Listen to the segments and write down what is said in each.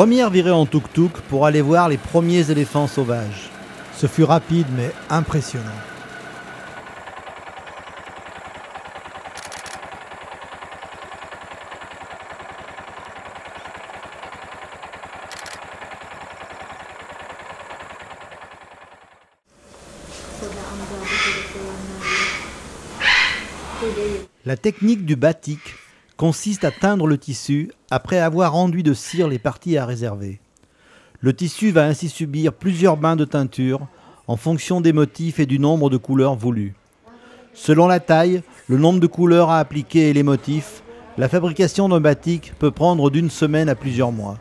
Première virée en tuk-tuk pour aller voir les premiers éléphants sauvages. Ce fut rapide mais impressionnant. La technique du batik consiste à teindre le tissu après avoir enduit de cire les parties à réserver. Le tissu va ainsi subir plusieurs bains de teinture en fonction des motifs et du nombre de couleurs voulues. Selon la taille, le nombre de couleurs à appliquer et les motifs, la fabrication d'un batik peut prendre d'une semaine à plusieurs mois.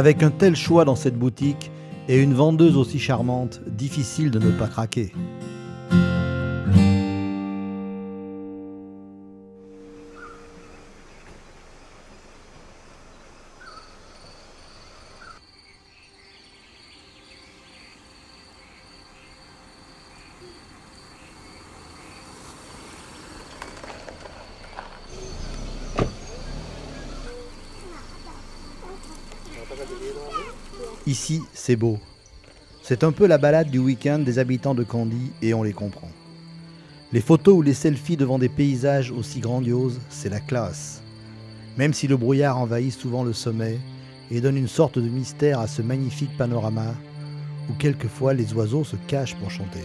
Avec un tel choix dans cette boutique et une vendeuse aussi charmante, difficile de ne pas craquer. Ici, c'est beau. C'est un peu la balade du week-end des habitants de Candy et on les comprend. Les photos ou les selfies devant des paysages aussi grandioses, c'est la classe. Même si le brouillard envahit souvent le sommet et donne une sorte de mystère à ce magnifique panorama où quelquefois les oiseaux se cachent pour chanter.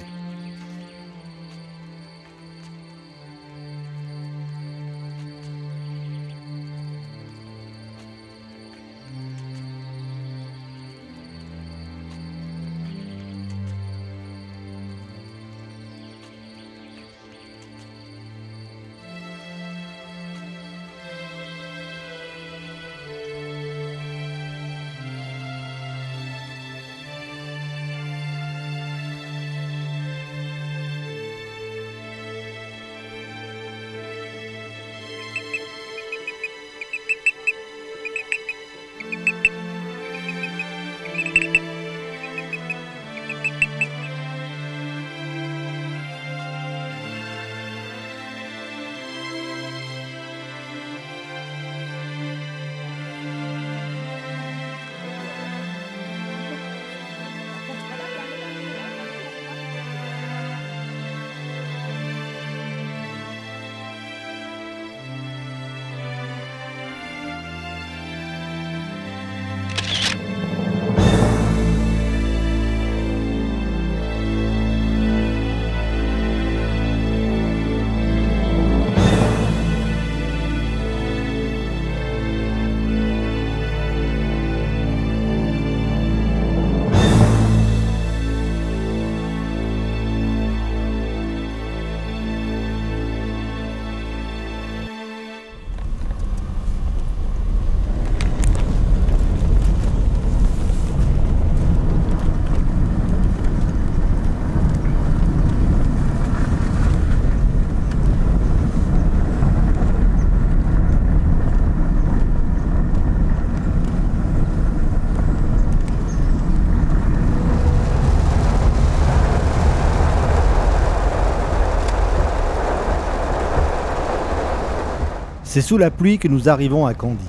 C'est sous la pluie que nous arrivons à Kandy.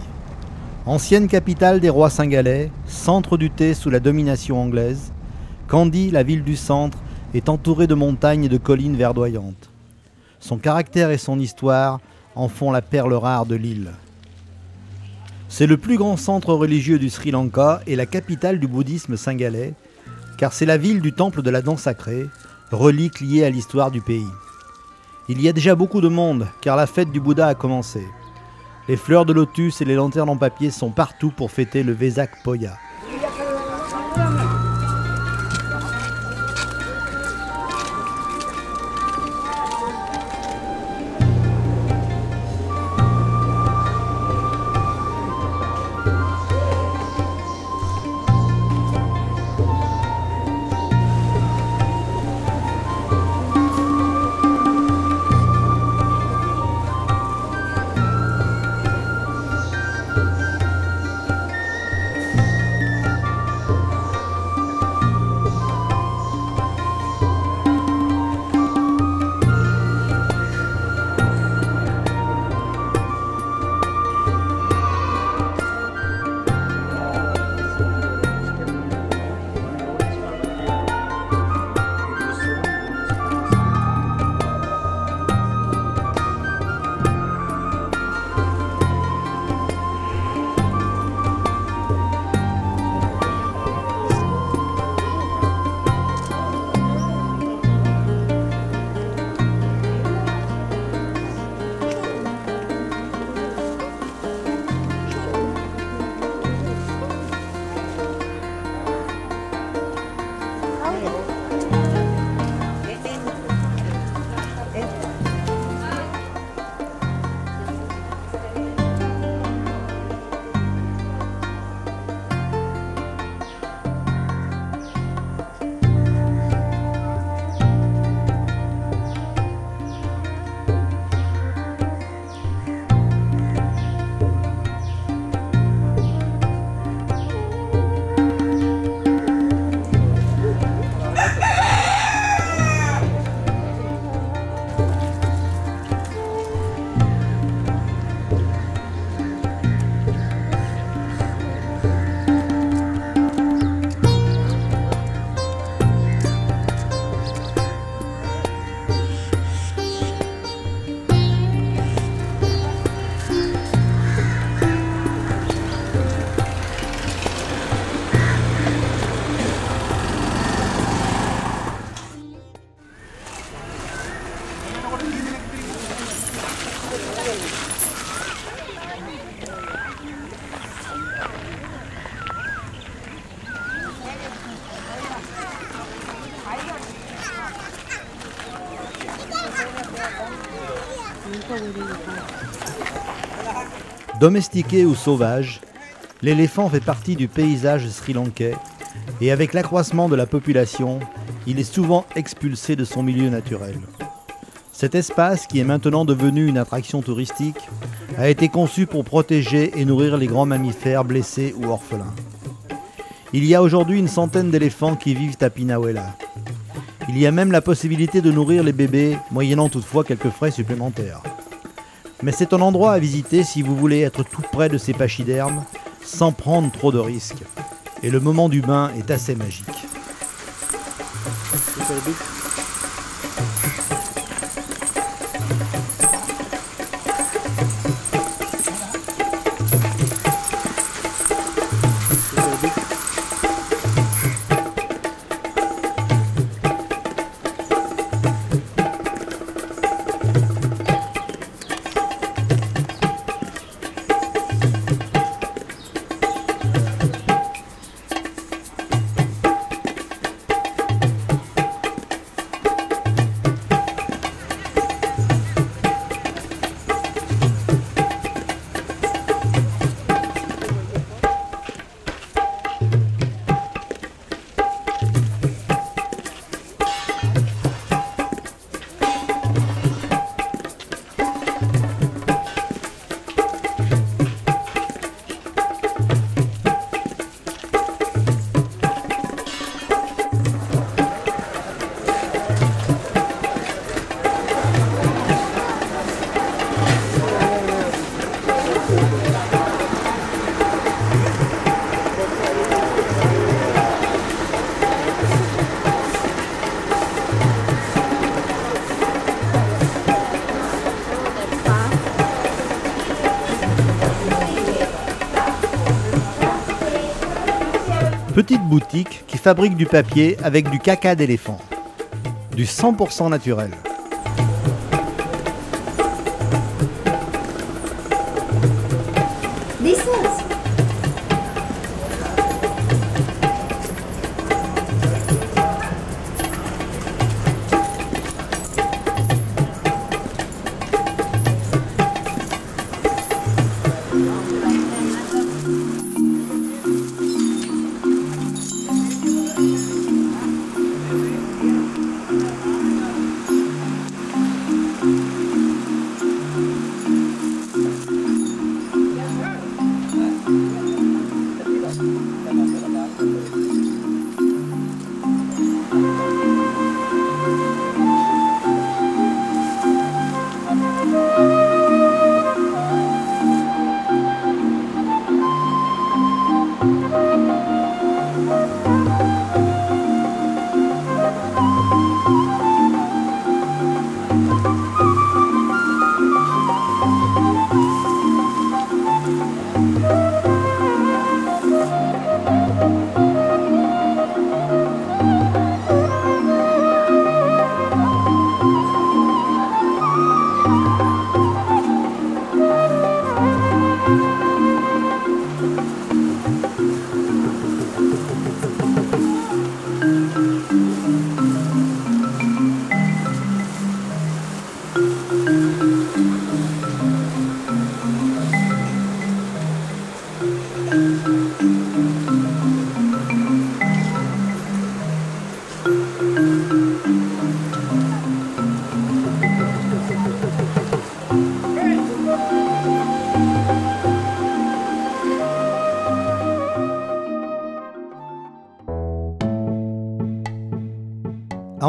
Ancienne capitale des rois cingalais, centre du thé sous la domination anglaise, Kandy, la ville du centre, est entourée de montagnes et de collines verdoyantes. Son caractère et son histoire en font la perle rare de l'île. C'est le plus grand centre religieux du Sri Lanka et la capitale du bouddhisme cingalais, car c'est la ville du temple de la danse sacrée, relique liée à l'histoire du pays. Il y a déjà beaucoup de monde, car la fête du Bouddha a commencé. Les fleurs de lotus et les lanternes en papier sont partout pour fêter le Vesak Poya. Domestiqué ou sauvage, l'éléphant fait partie du paysage sri-lankais et avec l'accroissement de la population, il est souvent expulsé de son milieu naturel. Cet espace, qui est maintenant devenu une attraction touristique, a été conçu pour protéger et nourrir les grands mammifères blessés ou orphelins. Il y a aujourd'hui une centaine d'éléphants qui vivent à Pinawela. Il y a même la possibilité de nourrir les bébés, moyennant toutefois quelques frais supplémentaires. Mais c'est un endroit à visiter si vous voulez être tout près de ces pachydermes, sans prendre trop de risques. Et le moment du bain est assez magique. Petite boutique qui fabrique du papier avec du caca d'éléphant. Du 100% naturel.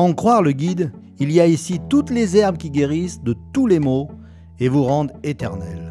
En croire le guide, il y a ici toutes les herbes qui guérissent de tous les maux et vous rendent éternels.